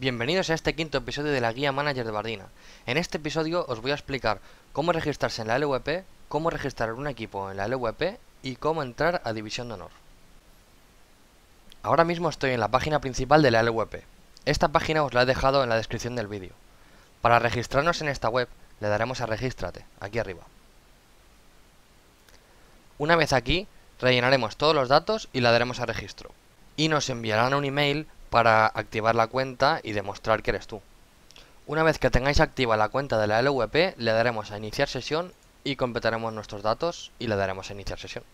Bienvenidos a este quinto episodio de la guía manager de Bardina. En este episodio os voy a explicar cómo registrarse en la LVP, cómo registrar un equipo en la LVP y cómo entrar a División de Honor. Ahora mismo estoy en la página principal de la LVP. Esta página os la he dejado en la descripción del vídeo. Para registrarnos en esta web le daremos a Regístrate, aquí arriba. Una vez aquí, rellenaremos todos los datos y le daremos a Registro. Y nos enviarán un email para activar la cuenta y demostrar que eres tú. Una vez que tengáis activa la cuenta de la LVP, le daremos a iniciar sesión y completaremos nuestros datos y le daremos a iniciar sesión.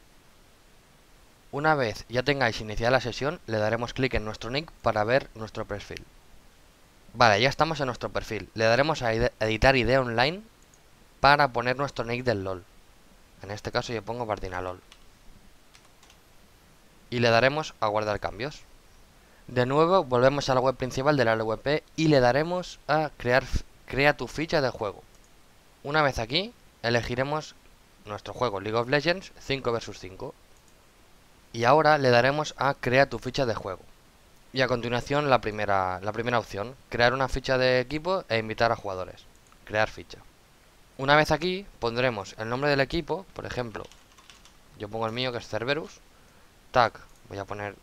Una vez ya tengáis iniciada la sesión, le daremos clic en nuestro nick para ver nuestro perfil. Vale, ya estamos en nuestro perfil. Le daremos a editar idea online para poner nuestro nick del LOL. En este caso yo pongo Bardina LOL. Y le daremos a guardar cambios. De nuevo volvemos a la web principal de la LWP y le daremos a crear crea tu ficha de juego. Una vez aquí, elegiremos nuestro juego League of Legends 5 vs 5. Y ahora le daremos a crea tu ficha de juego. Y a continuación la primera, la primera opción, crear una ficha de equipo e invitar a jugadores. Crear ficha. Una vez aquí pondremos el nombre del equipo, por ejemplo, yo pongo el mío que es Cerberus. Tag, voy a poner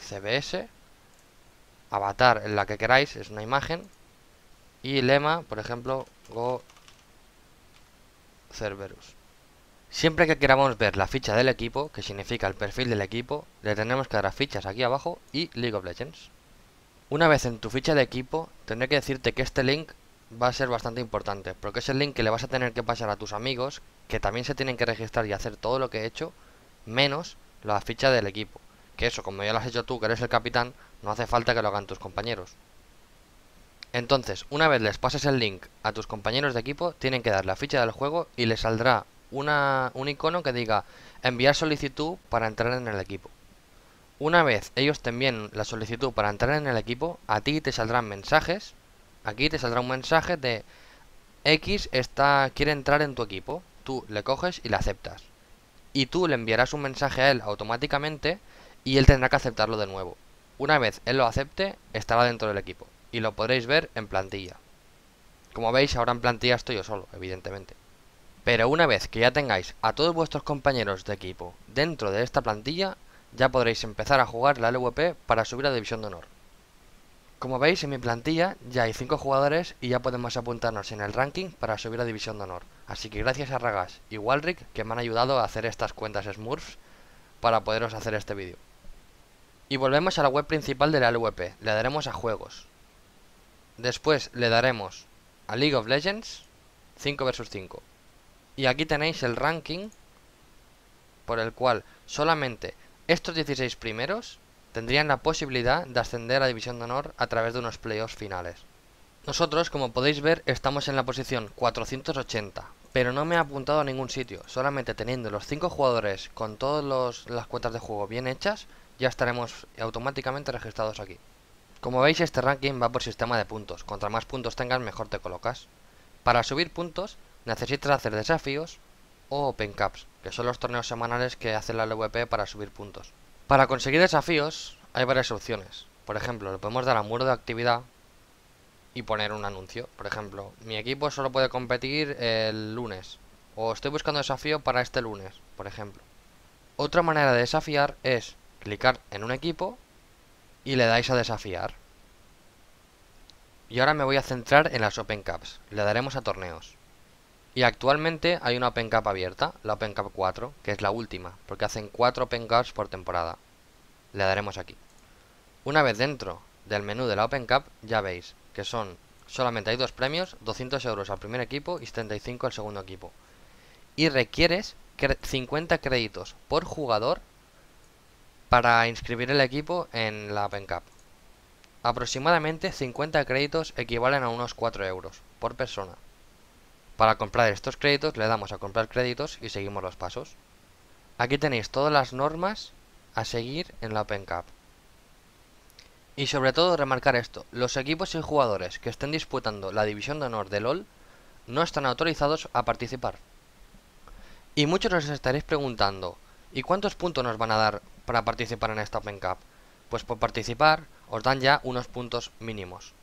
CBS avatar en la que queráis, es una imagen. Y lema, por ejemplo, Go Cerberus. Siempre que queramos ver la ficha del equipo, que significa el perfil del equipo, le tendremos que dar a fichas aquí abajo y League of Legends. Una vez en tu ficha de equipo, tendré que decirte que este link va a ser bastante importante, porque es el link que le vas a tener que pasar a tus amigos, que también se tienen que registrar y hacer todo lo que he hecho, menos la ficha del equipo. Que eso, como ya lo has hecho tú, que eres el capitán, no hace falta que lo hagan tus compañeros. Entonces, una vez les pases el link a tus compañeros de equipo, tienen que dar la ficha del juego y les saldrá una, un icono que diga enviar solicitud para entrar en el equipo. Una vez ellos te envíen la solicitud para entrar en el equipo, a ti te saldrán mensajes. Aquí te saldrá un mensaje de X está, quiere entrar en tu equipo. Tú le coges y le aceptas. Y tú le enviarás un mensaje a él automáticamente y él tendrá que aceptarlo de nuevo. Una vez él lo acepte, estará dentro del equipo y lo podréis ver en plantilla. Como veis, ahora en plantilla estoy yo solo, evidentemente. Pero una vez que ya tengáis a todos vuestros compañeros de equipo dentro de esta plantilla, ya podréis empezar a jugar la LVP para subir a División de Honor. Como veis, en mi plantilla ya hay 5 jugadores y ya podemos apuntarnos en el ranking para subir a División de Honor. Así que gracias a Ragas y Walric que me han ayudado a hacer estas cuentas Smurfs para poderos hacer este vídeo. Y volvemos a la web principal de la LVP. Le daremos a juegos. Después le daremos a League of Legends 5 vs 5. Y aquí tenéis el ranking por el cual solamente estos 16 primeros tendrían la posibilidad de ascender a División de Honor a través de unos playoffs finales. Nosotros, como podéis ver, estamos en la posición 480, pero no me he apuntado a ningún sitio, solamente teniendo los 5 jugadores con todas las cuentas de juego bien hechas, ya estaremos automáticamente registrados aquí. Como veis este ranking va por sistema de puntos, contra más puntos tengas mejor te colocas. Para subir puntos necesitas hacer desafíos o Open Cups, que son los torneos semanales que hace la LVP para subir puntos. Para conseguir desafíos hay varias opciones. Por ejemplo, le podemos dar a muro de actividad y poner un anuncio. Por ejemplo, mi equipo solo puede competir el lunes. O estoy buscando desafío para este lunes, por ejemplo. Otra manera de desafiar es clicar en un equipo y le dais a desafiar. Y ahora me voy a centrar en las Open Cups. Le daremos a torneos. Y actualmente hay una Open Cup abierta, la Open Cup 4, que es la última, porque hacen 4 Open Cups por temporada. Le daremos aquí. Una vez dentro del menú de la Open Cup, ya veis que son solamente hay dos premios, 200 euros al primer equipo y 75 al segundo equipo. Y requieres 50 créditos por jugador para inscribir el equipo en la Open Cup. Aproximadamente 50 créditos equivalen a unos 4 euros por persona. Para comprar estos créditos le damos a comprar créditos y seguimos los pasos. Aquí tenéis todas las normas a seguir en la Open Cup. Y sobre todo remarcar esto, los equipos y jugadores que estén disputando la división de honor de LOL no están autorizados a participar. Y muchos os estaréis preguntando, ¿y cuántos puntos nos van a dar para participar en esta Open Cup? Pues por participar os dan ya unos puntos mínimos.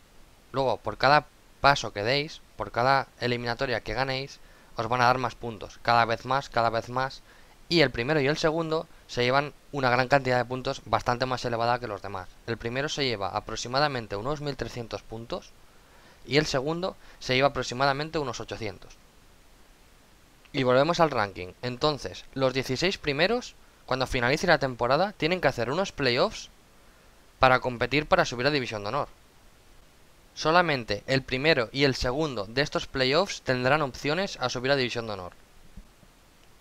Luego, por cada paso que deis, por cada eliminatoria que ganéis, os van a dar más puntos, cada vez más, cada vez más, y el primero y el segundo se llevan una gran cantidad de puntos bastante más elevada que los demás. El primero se lleva aproximadamente unos 1300 puntos y el segundo se lleva aproximadamente unos 800. Y volvemos al ranking. Entonces, los 16 primeros, cuando finalice la temporada, tienen que hacer unos playoffs para competir para subir a División de Honor. Solamente el primero y el segundo de estos playoffs tendrán opciones a subir a División de Honor.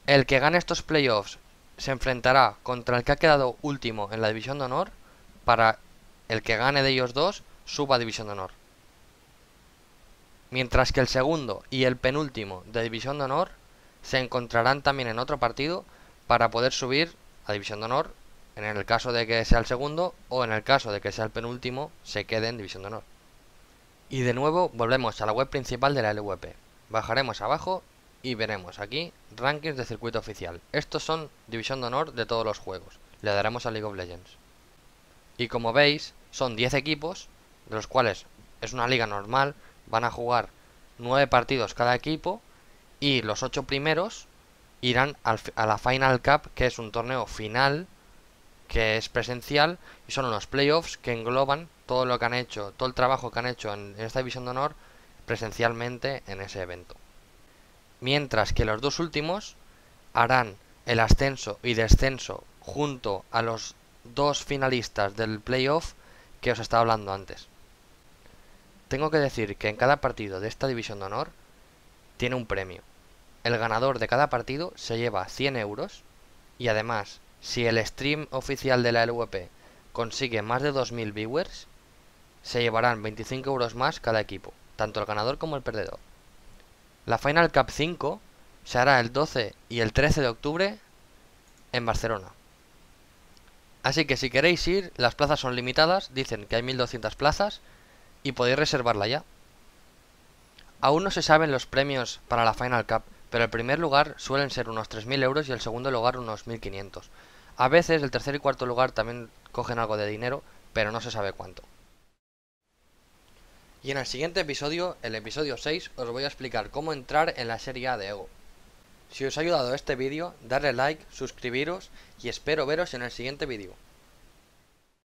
El que gane estos playoffs se enfrentará contra el que ha quedado último en la División de Honor para el que gane de ellos dos suba a División de Honor. Mientras que el segundo y el penúltimo de División de Honor se encontrarán también en otro partido para poder subir a División de Honor en el caso de que sea el segundo o en el caso de que sea el penúltimo se quede en División de Honor. Y de nuevo volvemos a la web principal de la LVP. Bajaremos abajo y veremos aquí rankings de circuito oficial. Estos son División de Honor de todos los juegos. Le daremos a League of Legends. Y como veis, son 10 equipos, de los cuales es una liga normal, van a jugar 9 partidos cada equipo y los 8 primeros irán a la Final Cup, que es un torneo final que es presencial y son unos playoffs que engloban todo lo que han hecho, todo el trabajo que han hecho en, esta división de honor presencialmente en ese evento. Mientras que los dos últimos harán el ascenso y descenso junto a los dos finalistas del playoff que os estaba hablando antes. Tengo que decir que en cada partido de esta división de honor tiene un premio. El ganador de cada partido se lleva 100 euros y además si el stream oficial de la LVP consigue más de 2.000 viewers, se llevarán 25 euros más cada equipo, tanto el ganador como el perdedor. La Final Cup 5 se hará el 12 y el 13 de octubre en Barcelona. Así que si queréis ir, las plazas son limitadas, dicen que hay 1200 plazas y podéis reservarla ya. Aún no se saben los premios para la Final Cup, pero el primer lugar suelen ser unos 3.000 euros y el segundo lugar unos 1.500. A veces el tercer y cuarto lugar también cogen algo de dinero, pero no se sabe cuánto. Y en el siguiente episodio, el episodio 6, os voy a explicar cómo entrar en la serie A de Ego. Si os ha ayudado este vídeo, darle like, suscribiros y espero veros en el siguiente vídeo.